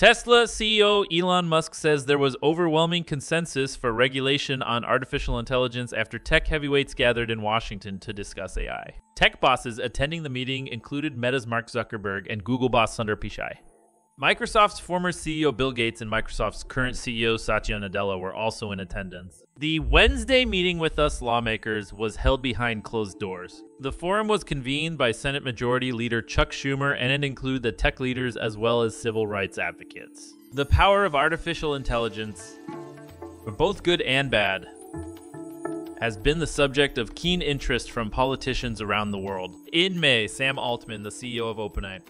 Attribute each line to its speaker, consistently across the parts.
Speaker 1: Tesla CEO Elon Musk says there was overwhelming consensus for regulation on artificial intelligence after tech heavyweights gathered in Washington to discuss AI. Tech bosses attending the meeting included Meta's Mark Zuckerberg and Google boss Sundar Pichai. Microsoft's former CEO Bill Gates and Microsoft's current CEO Satya Nadella were also in attendance. The Wednesday meeting with US lawmakers was held behind closed doors. The forum was convened by Senate Majority Leader Chuck Schumer and it included the tech leaders as well as civil rights advocates. The power of artificial intelligence, for both good and bad, has been the subject of keen interest from politicians around the world. In May, Sam Altman, the CEO of OpenAI,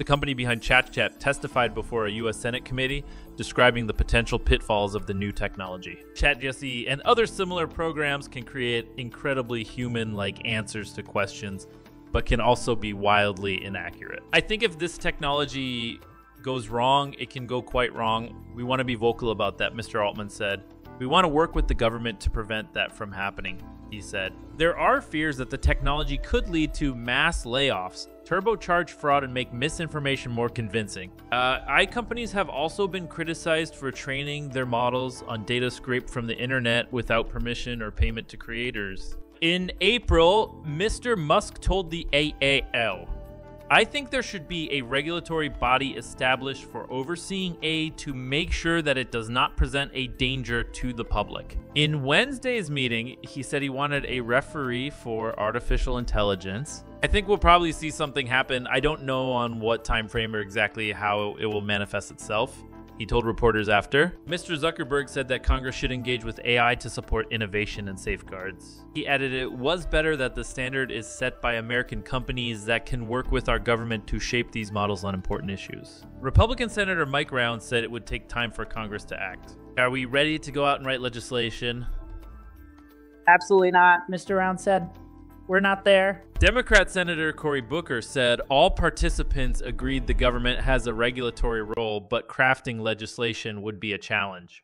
Speaker 1: the company behind ChatGPT testified before a U.S. Senate committee describing the potential pitfalls of the new technology. ChatGPT and other similar programs can create incredibly human like answers to questions, but can also be wildly inaccurate. I think if this technology goes wrong, it can go quite wrong. We want to be vocal about that, Mr. Altman said. We want to work with the government to prevent that from happening, he said. There are fears that the technology could lead to mass layoffs turbocharge fraud and make misinformation more convincing. Uh, AI companies have also been criticized for training their models on data scraped from the internet without permission or payment to creators. In April, Mr. Musk told the AAL, I think there should be a regulatory body established for overseeing AI to make sure that it does not present a danger to the public. In Wednesday's meeting, he said he wanted a referee for artificial intelligence. I think we'll probably see something happen. I don't know on what time frame or exactly how it will manifest itself. He told reporters after. Mr. Zuckerberg said that Congress should engage with AI to support innovation and safeguards. He added it was better that the standard is set by American companies that can work with our government to shape these models on important issues. Republican Senator Mike Rounds said it would take time for Congress to act. Are we ready to go out and write legislation?
Speaker 2: Absolutely not, Mr. Rounds said. We're not there.
Speaker 1: Democrat Senator Cory Booker said all participants agreed the government has a regulatory role, but crafting legislation would be a challenge.